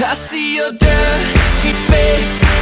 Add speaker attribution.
Speaker 1: I see your dirty face.